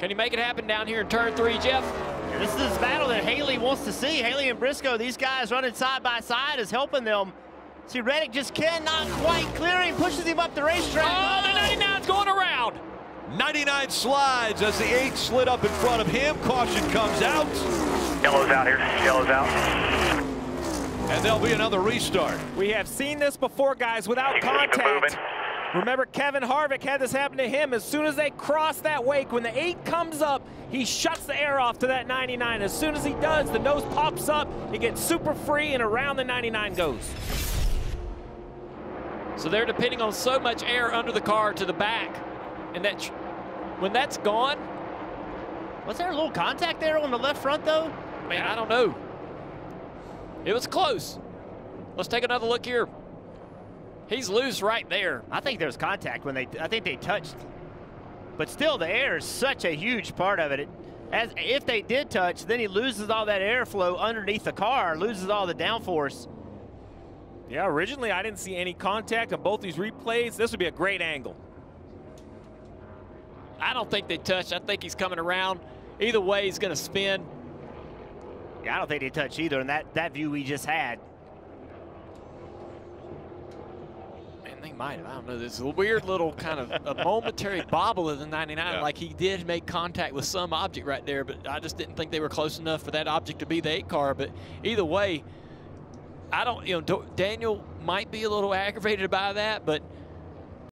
Can he make it happen down here in turn three, Jeff? This is a battle that Haley wants to see. Haley and Briscoe, these guys running side by side is helping them. See, Reddick just cannot quite clear him, pushes him up the racetrack. Oh, the 99's going around. 99 slides as the 8 slid up in front of him. Caution comes out. Yellow's out here. Yellow's out. And there'll be another restart. We have seen this before, guys, without contact. Remember, Kevin Harvick had this happen to him. As soon as they cross that wake, when the 8 comes up, he shuts the air off to that 99. As soon as he does, the nose pops up, he gets super free, and around the 99 goes. So they're depending on so much air under the car to the back. And that when that's gone. Was there a little contact there on the left front, though? Man, I don't know. It was close. Let's take another look here. He's loose right there. I think there was contact when they, I think they touched. But still, the air is such a huge part of it. it as If they did touch, then he loses all that airflow underneath the car, loses all the downforce. Yeah, originally I didn't see any contact on both these replays. This would be a great angle. I don't think they touched. I think he's coming around. Either way, he's going to spin. Yeah, I don't think they touched either in that, that view we just had. They might have. I don't know. There's a weird little kind of a momentary bobble of the 99. Yeah. Like he did make contact with some object right there, but I just didn't think they were close enough for that object to be the 8 car. But either way, I don't, you know, Daniel might be a little aggravated by that, but –